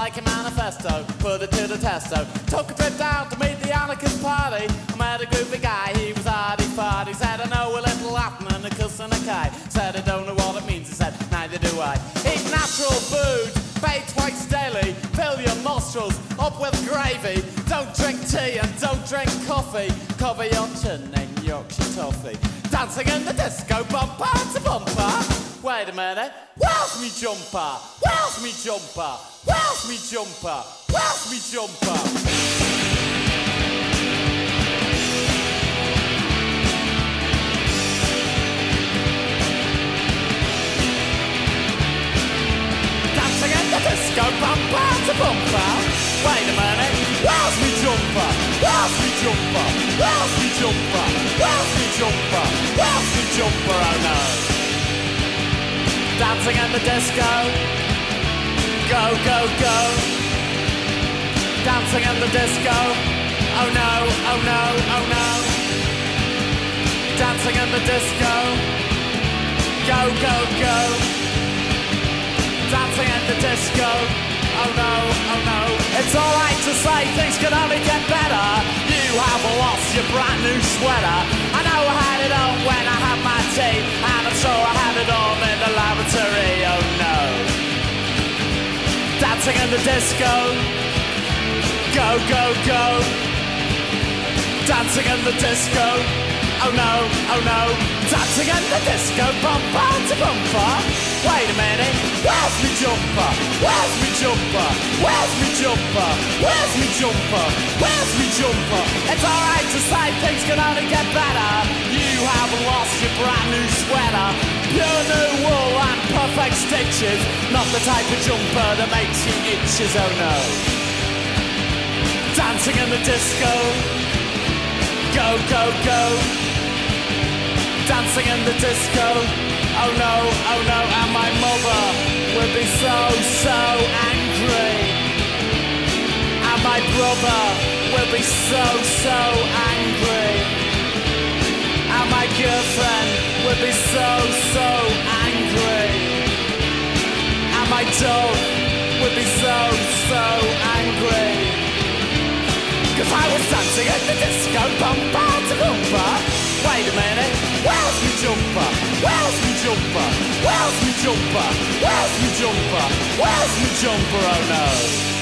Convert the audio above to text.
like a manifesto, put it to the test. testo. Took a trip down to meet the anarchist party. I met a goofy guy, he was hardy farty. Said I know a little Latin and a cuss and a kai. Said I don't know what it means, he said neither do I. Eat natural food, bathe twice daily. Fill your nostrils up with gravy. Don't drink tea and don't drink coffee. Cover your chin in Yorkshire toffee. Dancing in the disco, bumper to a minute. Where's me jumper? Where's me jumper? Where's me jumper? Where's me jumper? Dancing in the disco, bumper to bumper. Wait a minute. Where's me jumper? Where's me jumper? Where's me jumper? Where's me jumper? Where's me jumper? Oh no dancing in the disco. Go, go, go. Dancing in the disco. Oh no, oh no, oh no. Dancing in the disco. Go, go, go. Dancing in the disco. Oh no, oh no. It's alright to say things can only get better. You have lost your brand new sweater. I know I had it on when I had my tea, Dancing in the disco. Go, go, go. Dancing in the disco. Oh no, oh no. Dancing in the disco. Bumper to bumper. Wait a minute. Where's me jumper? Where's me jumper? Where's me jumper? Where's me jumper? Where's me jumper? It's alright to say things can only get better. You have lost your brand new sweater. Pure new wool stitches. Not the type of jumper that makes you itches, oh no. Dancing in the disco. Go, go, go. Dancing in the disco. Oh no, oh no, and my mother will be so, so angry. And my brother will be so, so angry. And my girlfriend will be so, so the disco, bumper to. Wait a minute, where's me jumper? Where's me jumper? Where's me jumper? Where's me jumper? Where's me jumper? Oh no.